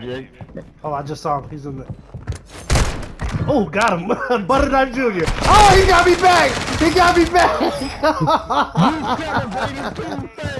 Jake. Oh, I just saw him. He's in the. Oh, got him. Butter Knife Jr. Oh, he got me back. He got me back.